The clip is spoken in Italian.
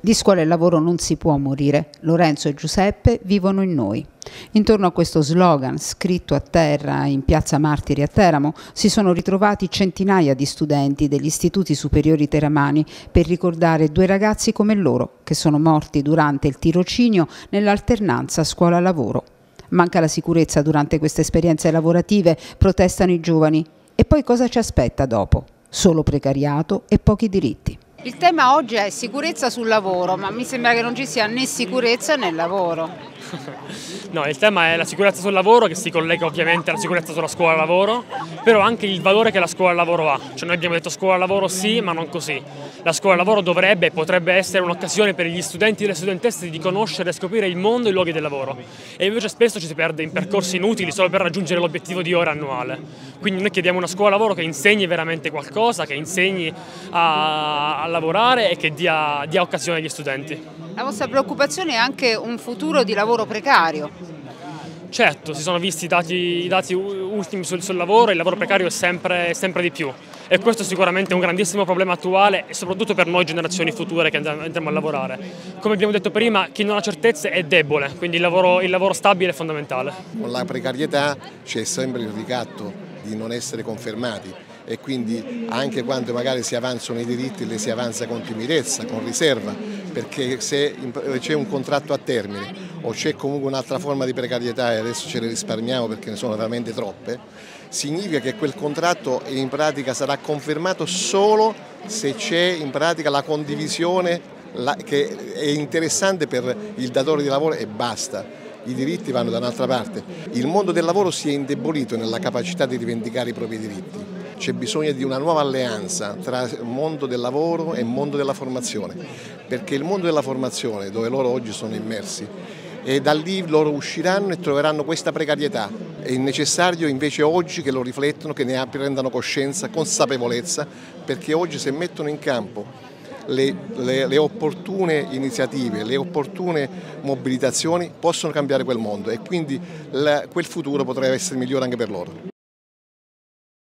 Di scuola e lavoro non si può morire. Lorenzo e Giuseppe vivono in noi. Intorno a questo slogan scritto a terra in piazza Martiri a Teramo si sono ritrovati centinaia di studenti degli istituti superiori teramani per ricordare due ragazzi come loro che sono morti durante il tirocinio nell'alternanza scuola-lavoro. Manca la sicurezza durante queste esperienze lavorative, protestano i giovani. E poi cosa ci aspetta dopo? Solo precariato e pochi diritti. Il tema oggi è sicurezza sul lavoro, ma mi sembra che non ci sia né sicurezza né lavoro. No, il tema è la sicurezza sul lavoro che si collega ovviamente alla sicurezza sulla scuola lavoro, però anche il valore che la scuola lavoro ha. Cioè noi abbiamo detto scuola lavoro sì, ma non così. La scuola lavoro dovrebbe e potrebbe essere un'occasione per gli studenti e le studentesse di conoscere e scoprire il mondo e i luoghi del lavoro. E invece spesso ci si perde in percorsi inutili solo per raggiungere l'obiettivo di ora annuale. Quindi noi chiediamo una scuola lavoro che insegni veramente qualcosa, che insegni a lavorare e che dia, dia occasione agli studenti. La vostra preoccupazione è anche un futuro di lavoro precario. Certo, si sono visti i dati, i dati ultimi sul, sul, lavoro, il lavoro precario è sempre, sempre, di più e questo è sicuramente un grandissimo problema attuale e soprattutto per noi generazioni future che andremo a lavorare. Come abbiamo detto prima, chi non ha certezze è debole, quindi il lavoro, il lavoro stabile è fondamentale. Con la precarietà c'è sempre il ricatto di non essere confermati e quindi anche quando magari si avanzano i diritti le si avanza con timidezza, con riserva, perché se c'è un contratto a termine o c'è comunque un'altra forma di precarietà e adesso ce le risparmiamo perché ne sono veramente troppe, significa che quel contratto in pratica sarà confermato solo se c'è in pratica la condivisione che è interessante per il datore di lavoro e basta i diritti vanno da un'altra parte. Il mondo del lavoro si è indebolito nella capacità di rivendicare i propri diritti. C'è bisogno di una nuova alleanza tra mondo del lavoro e mondo della formazione, perché il mondo della formazione, dove loro oggi sono immersi, e da lì loro usciranno e troveranno questa precarietà. È necessario invece oggi che lo riflettano, che ne prendano coscienza, consapevolezza, perché oggi se mettono in campo le, le, le, opportune iniziative, le opportune mobilitazioni possono cambiare quel mondo e quindi la, quel futuro potrebbe essere migliore anche per loro.